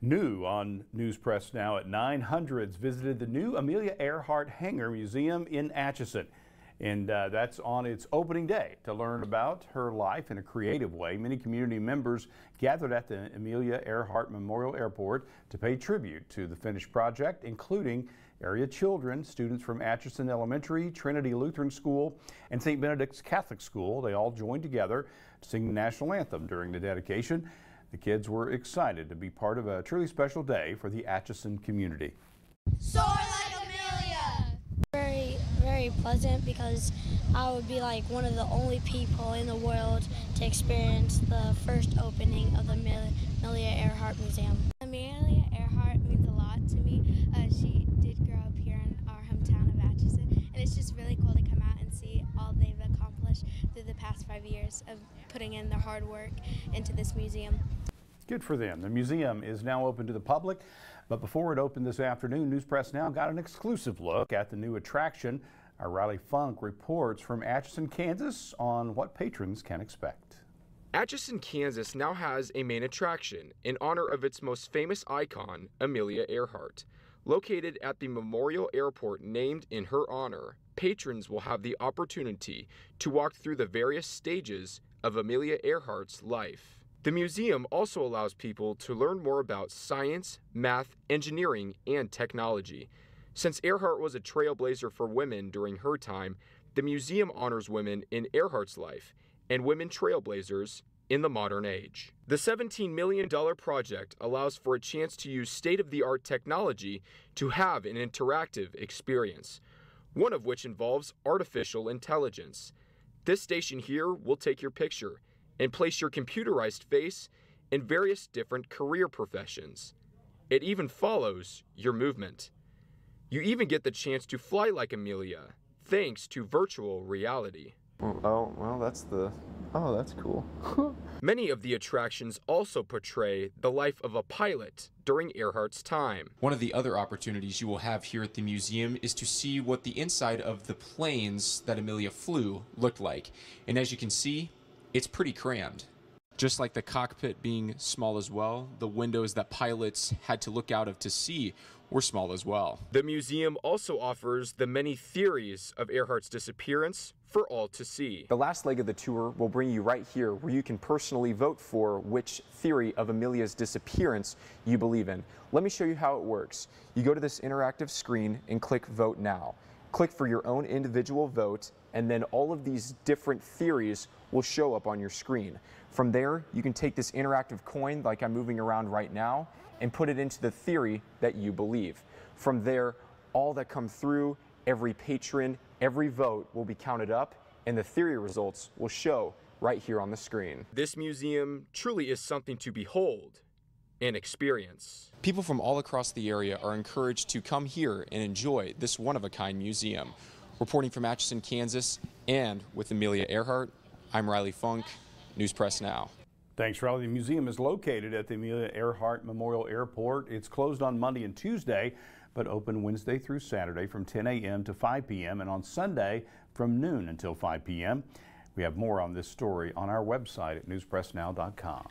New on News Press Now at 900s visited the new Amelia Earhart Hangar Museum in Atchison. And uh, that's on its opening day. To learn about her life in a creative way, many community members gathered at the Amelia Earhart Memorial Airport to pay tribute to the finished project, including area children, students from Atchison Elementary, Trinity Lutheran School, and St. Benedict's Catholic School. They all joined together to sing the national anthem during the dedication. The kids were excited to be part of a truly special day for the Atchison community. Soar like Amelia! Very, very pleasant because I would be like one of the only people in the world to experience the first opening of the Amelia Earhart Museum. Amelia Earhart means a lot to me. Uh, she did grow up here in our hometown of Atchison, and it's just really cool to come out and see all they've accomplished through the past five years of putting in their hard work into this museum. Good for them. The museum is now open to the public, but before it opened this afternoon, News Press Now got an exclusive look at the new attraction. Our Riley Funk reports from Atchison, Kansas on what patrons can expect. Atchison, Kansas now has a main attraction in honor of its most famous icon, Amelia Earhart. Located at the Memorial Airport named in her honor, patrons will have the opportunity to walk through the various stages of Amelia Earhart's life. The museum also allows people to learn more about science, math, engineering, and technology. Since Earhart was a trailblazer for women during her time, the museum honors women in Earhart's life and women trailblazers in the modern age. The $17 million project allows for a chance to use state of the art technology to have an interactive experience, one of which involves artificial intelligence. This station here will take your picture and place your computerized face in various different career professions. It even follows your movement. You even get the chance to fly like Amelia, thanks to virtual reality. Oh, well, that's the. Oh, that's cool. Many of the attractions also portray the life of a pilot during Earhart's time. One of the other opportunities you will have here at the museum is to see what the inside of the planes that Amelia flew looked like. And as you can see, it's pretty crammed. Just like the cockpit being small as well, the windows that pilots had to look out of to see were small as well. The museum also offers the many theories of Earhart's disappearance for all to see. The last leg of the tour will bring you right here where you can personally vote for which theory of Amelia's disappearance you believe in. Let me show you how it works. You go to this interactive screen and click Vote Now. Click for your own individual vote and then all of these different theories will show up on your screen. From there, you can take this interactive coin like I'm moving around right now and put it into the theory that you believe. From there, all that come through, every patron, every vote will be counted up and the theory results will show right here on the screen. This museum truly is something to behold and experience. People from all across the area are encouraged to come here and enjoy this one-of-a-kind museum. Reporting from Atchison, Kansas, and with Amelia Earhart, I'm Riley Funk, News Press Now. Thanks, Riley. The museum is located at the Amelia Earhart Memorial Airport. It's closed on Monday and Tuesday, but open Wednesday through Saturday from 10 a.m. to 5 p.m. and on Sunday from noon until 5 p.m. We have more on this story on our website at newspressnow.com.